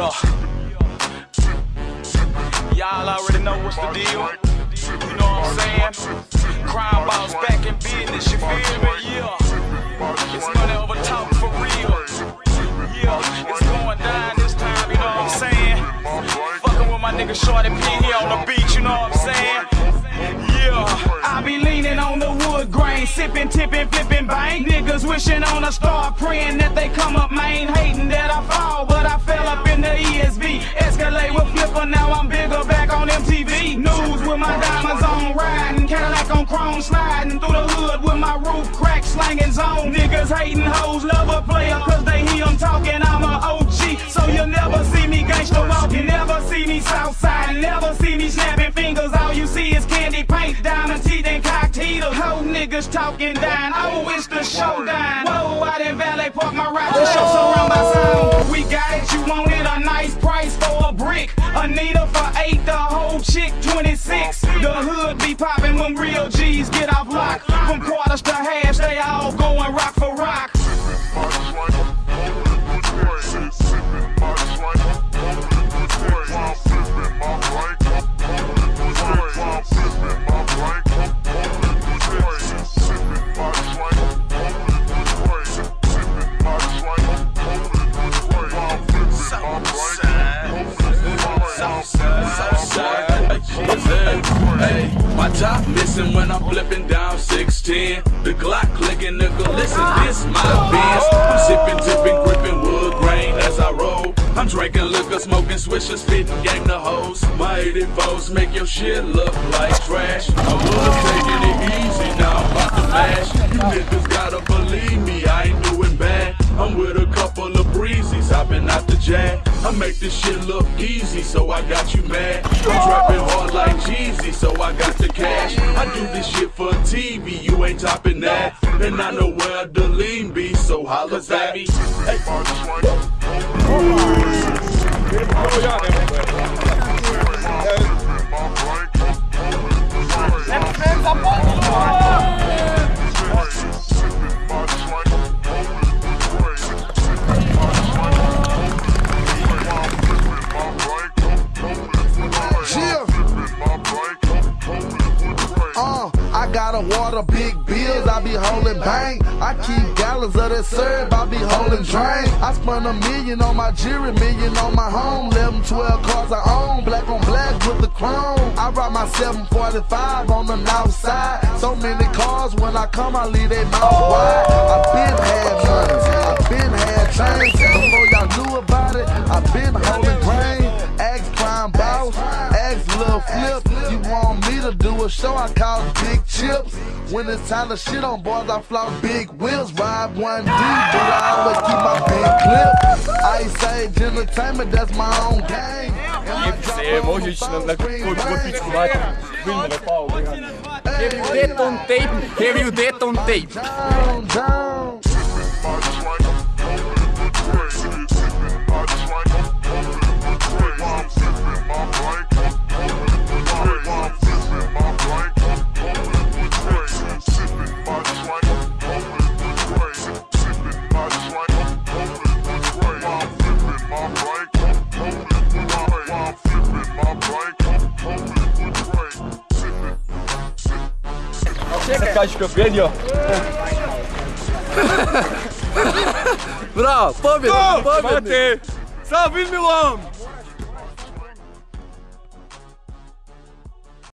Yeah. Y'all already know what's the deal. You know what I'm saying? Crime boss back in business, you feel me? Yeah. It's money over talk for real. Yeah, it's going down this time, you know what I'm saying? Fucking with my nigga Shorty P here on the beach, you know what I'm saying? Yeah, I be leaning on the wood grain, sipping, tipping, flipping bank. Niggas wishing on a star, praying that they come up, main hating chrome, sliding through the hood with my roof crack, slanging zone. Niggas hating hoes, love a player, cause they hear I'm talking, I'm a OG. So you'll never see me gangsta walking, never see me southside, never see me snapping fingers. All you see is candy paint, diamond teeth, and cocktails. Hoe niggas talking down, oh, it's the showdown. Whoa, out in Valley Park, my ride to show surround my sound. We got it, you want it, a nice price for a brick. Anita for eight, the whole chick 26. The hood real G's get off lock. From quarters to halves, they all going rock for rock. Hey, my top missing when I'm flipping down 610. The Glock clicking, nigga, listen, this my Benz. I'm sipping, tipping, gripping wood grain as I roll. I'm drinking liquor, smoking swishers, spitting game the hoes. My 84s make your shit look like trash. I was taking it easy, now I'm about to mash. You niggas gotta believe me, I ain't doing bad. I'm with a couple of breezies, hopping out the jag. I make this shit look easy, so I got you mad. I'm trapping hard like so I got the cash. I do this shit for TV, you ain't topping that. And I know where the lean be, so holla back. Hey. Chill. I gotta water big bills, I be holding bang. I keep gallons of that syrup, I be holding drain. I spent a million on my jewelry, million on my home. 11, 12 cars I own, black on black with the chrome. I ride my 745 on the north side. So many cars, when I come, I leave they mouth wide. I been little flip. You want me to do a show, I call it Big Chips. When it's time to shit on boys, I flout big wheels. Ride one deep, but I always keep my big clip. Ice Age Entertainment, that's my own game. Jebcie, možeš nam na koju god pičku dati, vidim da je pao. Have you that on um tape? Have you that on tape? Down, down. Čekaj. Kaj pobjedio? Bravo, pobjednik, pobjednik! Samo